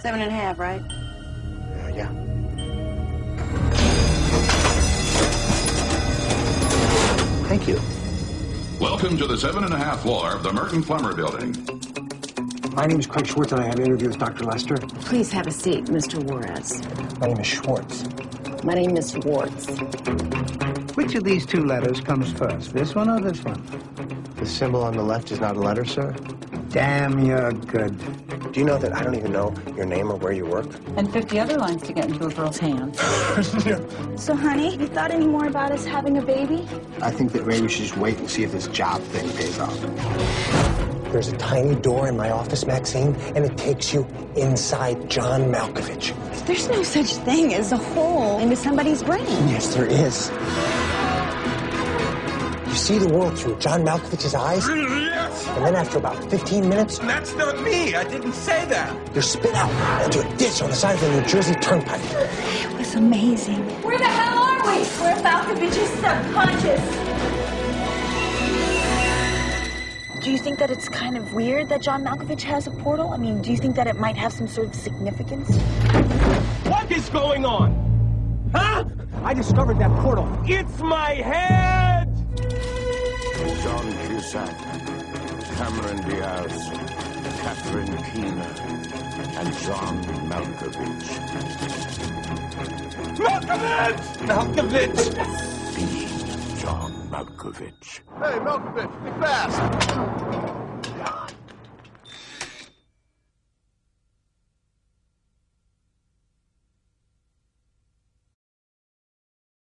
Seven and a half, right? Uh, yeah. Thank you. Welcome to the seven and a half floor of the Mertin Flemmer Building. My name is Craig Schwartz, and I have an interview with Dr. Lester. Please have a seat, Mr. Juarez. My name is Schwartz. My name is Schwartz. Which of these two letters comes first, this one or this one? The symbol on the left is not a letter, sir. Damn, you're good. Do you know that I don't even know your name or where you work? And 50 other lines to get into a girl's hands. So, honey, you thought any more about us having a baby? I think that maybe we should just wait and see if this job thing pays off. There's a tiny door in my office, Maxine, and it takes you inside John Malkovich. There's no such thing as a hole into somebody's brain. Yes, there is. You see the world through John Malkovich's eyes, Yes! and then after about 15 minutes, That's not me. I didn't say that. you're spit out into a ditch on the side of the New Jersey Turnpike. It was amazing. Where the hell are we? We're Malkovich's subconscious. Do you think that it's kind of weird that John Malkovich has a portal? I mean, do you think that it might have some sort of significance? What is going on? Huh? I discovered that portal. It's my head! John Cameron Diaz, Catherine Keener, and John Malkovich. Malkovich! Malkovich! Be John Malkovich. Hey, Malkovich, think fast.